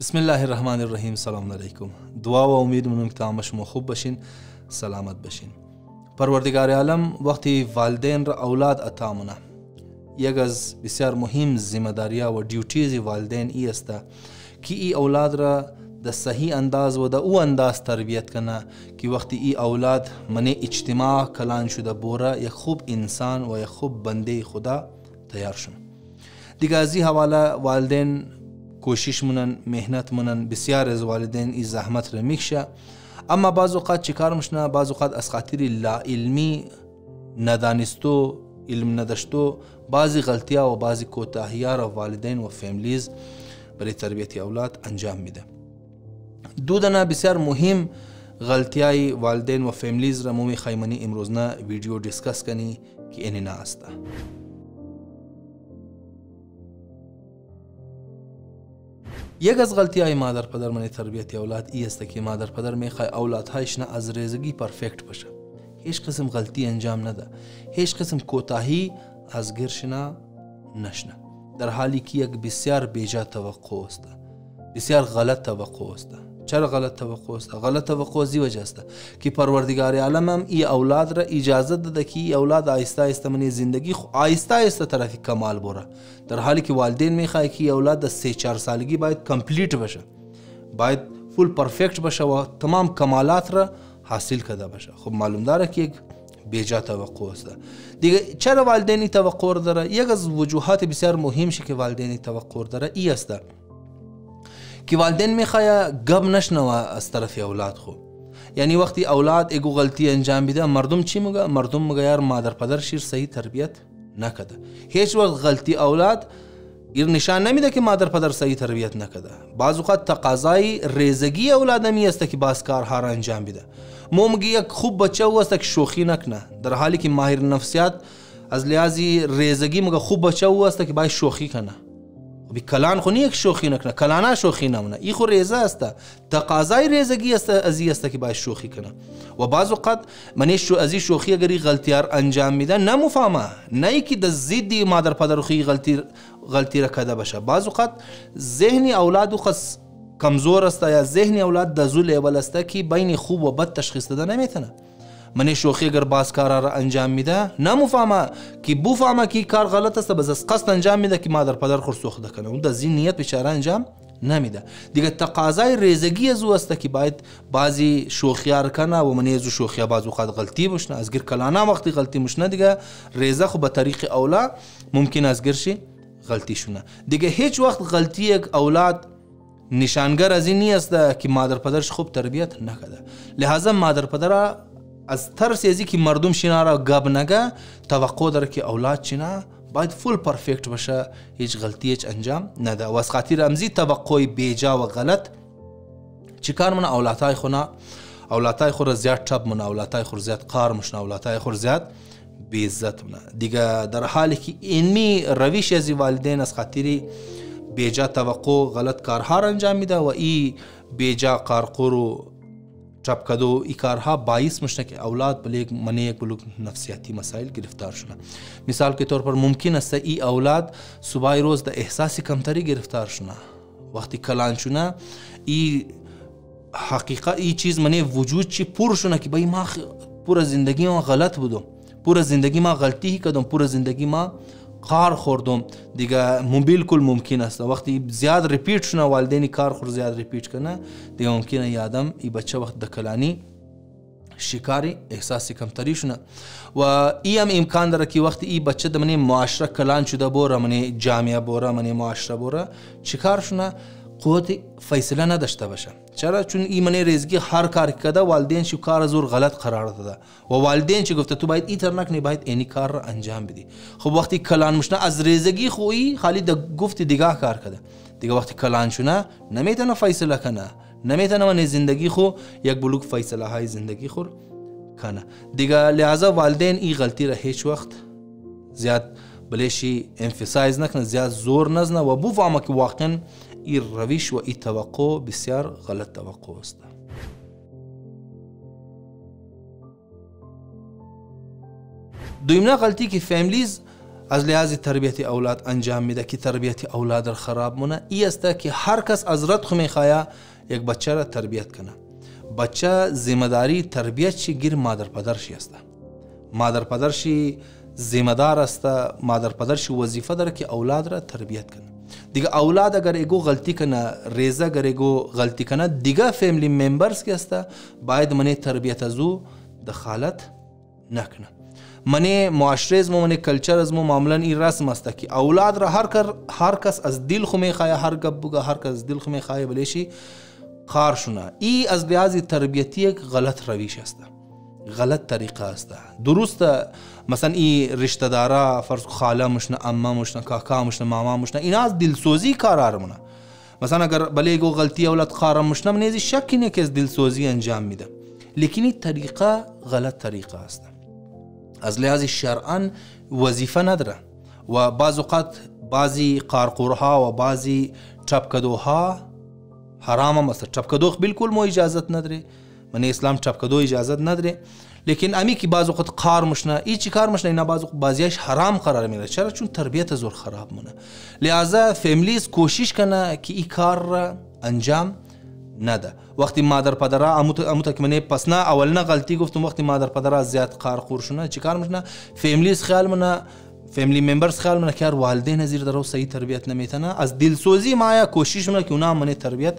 بسم الله الرحمن الرحیم سلام علیکم دعا و امید منم که همه شما خوب باشین سلامت باشین پروردگار عالم وقتی والدین را اولاد عطا مونه یک از بسیار مهم ذمہ داریا و ډیوټیز والدین ای است که ای اولاد را د صحیح انداز و د او انداز تربیت کنه که وقتی ای اولاد من اجتماع کلان شده بوره یک خوب انسان و یک خوب بنده خدا تیار شم دی غازی حواله والدین کوشش منن مهنت منن بسیار از والدین ای زحمت رمیخشه اما بعض اوقات چی کار مشنه بعض اوقات از خاطر لا علمی ندانستو علم نداشتو بعضی غلطیا و بعضی کوتاهیا را والدین و فیملیز برای تربیت اولاد انجام میده دو دنه بسیار مهم غلطیای والدین و فیملیز را مومی خیمنی امروز نه ویدیو دیسکس کنی کېنې ناسته. یک از غلطیهای مادر پدر من تربیت اولاد ای است که مادر پدر میخوای اولادهایش نه از ریزگی پرفکت باشه هیچ قسم غلطی انجام نده هیچ قسم کوتاهی از گرشنا نشنه در حالی که یک بسیار بیجا توقع است بسیار غلط توقع است چرا غلط توقع است غلط توقع از وجه است که پروردگار عالم هم ای اولاد را اجازه داده که ای اولاد آیسته آیسته من زندگی خو آیسته آیسته طرف کمال بره در حالی که والدین میخواه که ای اولاد در سه چار سالگی باید کمپلیت بشه باید فول پرفکت بشه و تمام کمالات را حاصل کرده بشه خب معلوم داره که یک بیجا توقع است دیگه چرا والدین توقع داره یک از وجوهات بسیار مهم شی که والدین توقع داره ای است که والدین میخواه گب نشنوه از طرف اولاد خو یعنی وقتی اولاد اگو غلطی انجام بده مردم چی مگه مردم مگه یار مادر پدر شیر صحیح تربیت نکده هیچ وقت غلطی اولاد ایر نشان نمیده که مادر پدر صحیح تربیت نکده بعض اوقات تقاضای ریزگی اولاد می است که باز کار هار انجام بده مومگی یک خوب بچه او است که شوخی نکنه در حالی که ماهر نفسیات از لحاظی ریزگی مگه خوب بچه او است که باید شوخی کنه بی کلان خو نیک شوخی نکنه کلانا شوخی نمونه ای خو ریزه است تقاضای ریزگی است ازی است که باید شوخی کنه و بعض اوقات من شو ازی شوخی اگر غلطیار انجام میده نمفهمه نه ای که د ضد مادر پدر خو غلطی غلطی را کده باشه بعض اوقات ذهن اولاد قص کمزور است یا ذهن اولاد دزو لیول است که بین خوب و بد تشخیص داده نمیتونه منی شوخی گر باز کارا را انجام میده نه مفهمه که بفهمه که کار غلط است بز از قصد انجام میده که مادر پدر خور سوخته کنه اون از این نیت بیچاره انجام نمیده دیگه تقاضای ریزگی از او است که باید بعضی شوخیار کنه و منی از شوخیا بعض اوقات غلطی بشنه از گیر کلانا وقتی غلطی مشنه دیگه ریزه خو به طریق اولا ممکن از گرشی غلطی شونه دیگه هیچ وقت غلطی یک اولاد نشانگر از این نی است که مادر پدرش خوب تربیت نکده لحاظا مادر پدر از ترس ازی که مردم شنا را گب نگه توقع داره که اولاد چنا باید فول پرفکت باشه هیچ غلطی هیچ انجام نده و از خاطر امزی توقع بیجا و غلط چیکار من اولادهای خونا اولادهای خور زیاد چپ من اولادهای خور زیاد قار مشن اولادهای خور زیاد به عزت نه دیگه در حالی که اینمی رویش از والدین از خاطری بیجا توقع غلط کارها را انجام میده و ای بیجا کارقو رو چپ کدو ای کارها باعث مشنه که اولاد بل یک منه یک بلوک نفسیاتی مسائل گرفتار شنه مثال که طور پر ممکن است ای اولاد صبح روز د احساس کمتری گرفتار شنه وقتی کلان شنه ای حقیقت ای چیز منه وجود چی پر شونه که بای ما پورا زندگی ما غلط بودم پورا زندگی ما غلطی کردم پورا زندگی ما کار خوردم دیگه بالکل ممکن است وقتی زیاد ریپیت شونه والدین کار خور زیاد ریپیت کنه دیگه ممکنه یادم ای بچه وقت دکلانی شکاری احساس کمتری شونه و ای هم امکان داره که وقت ای بچه دمنه معاشره کلان شده بوره منه جامعه بوره منه معاشره بوره چیکار شونه قوت فیصله نداشته باشه چرا چون این منه رزگی هر کار کده والدین شو کار زور غلط قرار داده و والدین چی گفته تو باید ای تر نکنی باید اینی کار را انجام بدی خب وقتی کلان مشنه از رزگی خویی خالی د گفت دیگه کار کده دیگه وقتی کلان شونه نمیتونه فیصله کنه نمیتنوا نی زندگی خو یک بلوک فیصله های زندگی خور کنه دیگه لحاظه والدین ای غلطی را هیچ وقت زیاد بلیشی انفسایز نکنه زیاد زور نزنه و بو فهمه که واقعا ای رویش و ای توقع بسیار غلط توقع است دویمنا غلطی که فیملیز از لحاظ تربیت اولاد انجام میده که تربیت اولاد را خراب مونه ای است که هر کس از رد خو میخوایا یک بچه را تربیت کنه بچه ذمه داری تربیت شی گیر مادر پدر شی است مادر پدر شی ذمه دار است مادر پدر شی وظیفه داره که اولاد را تربیت کنه دیگه اولاد اگر ایگو غلطی کنه ریزه اگر ایگو غلطی کنه دیگه فیملی ممبرز که است باید منه تربیت از او دخالت نکنه منه معاشره از منه کلچر از معاملا این رسم است که اولاد را هر, کر هر کس از دل خو میخواه هر گپ بگه هر کس از دل خو میخواه بلیشی کار شونه ای از لحاظ تربیتی یک غلط رویش است غلط طریقه است درست مثلا ای رشته دارا فرض خاله مشنه امه مشنه کاکا مشنه ماما مشنه اینا از دلسوزی کار آرمونه مثلا اگر بله گو غلطی اولاد خارم مشنم نیزی شک اینه که از دلسوزی انجام میده لیکن این طریقه غلط طریقه است از لحاظ شرعا وظیفه نداره و بعض اوقات بعضی قارقورها و بعضی چپکدوها حرام هم است چپکدوخ بالکل مو اجازت نداره من اسلام ٹپکدو اجازت نداره لیکن امی که بعض وقت قار مشنه ای چی کار مشنه اینا بعض بعضیش حرام قرار میره چرا چون تربیت زور خراب مونه لہذا فیملیز کوشش کنه که ای کار را انجام نده وقتی مادر پدرا امو تا که منه پس نه اول نه غلطی گفتم وقتی مادر پدرا زیاد قار قور شنه چی کار مشنه فیملیز خیال منه فیملی ممبرز خیال منه که هر والدین زیر درو صحیح تربیت نمیتنه از دلسوزی مایا کوشش منه که اونا منه تربیت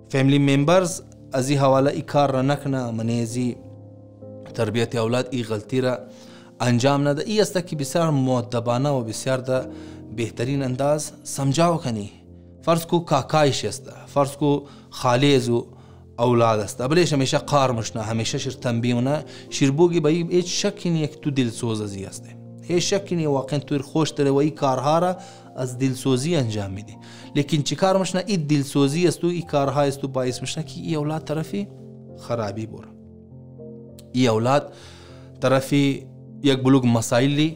فیملی ممبرز ازی حواله ای کار را نکنه منی ازی تربیت اولاد ای غلطی را انجام نده ای است که بسیار معدبانه و بسیار ده بهترین انداز سمجاو کنی فرض کو کاکایش است فرض کو خالیز و اولاد است ابلیش همیشه قار مشنه همیشه شیر تنبیه نه شیر بوگی به این هیچ شکی نیه که تو دلسوز ازی هسته هیچ شکی نیه واقعا تو خوش داره و این کارها را از دلسوزی انجام میده لیکن چی کار مشنا ای دلسوزی است و ای کارها است و باعث مشنا که ای اولاد طرف خرابی بره ای اولاد طرف یک بلوک مسائل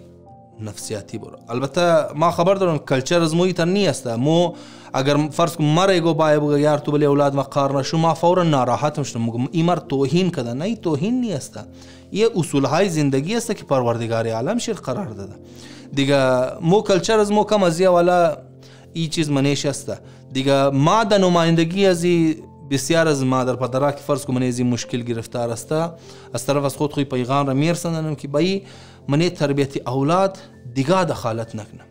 نفسیاتی بره البته ما خبر دارم کلچر از موی تنی است مو اگر فرض کن مره گو بای بگه یار تو بلی اولاد ما کار نشو ما فورا ناراحت مشتم مگم ای مر توهین کده نه توهین نی است یه اصول های زندگی است که پروردگار عالم شیر قرار داده دیگه مو کلچر از مو کم از یه والا ای چیز منیش است دیگه ما د نمایندگی از بسیار از ما در پدراک فرض کنم از این مشکل گرفتار است از طرف از خود خوی پیغام را میرسندنم که بایی منی تربیت اولاد دیگه دخالت نکنم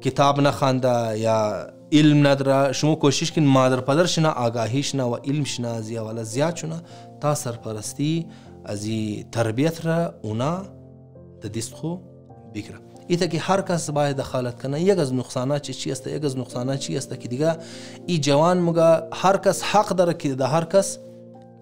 کتاب نه خانده یا علم ندرا شما کوشش کن مادر پدر شنا آگاهی شنا و علم شنا از یا والا زیاد شنا تا سرپرستی از تربیت را اونا د دست خو بگره ایتا که هر کس باید دخالت کنه یک از نقصانا چی چی است یک از نقصانا چی است که دیگه ای جوان مگا هر کس حق داره که ده هر کس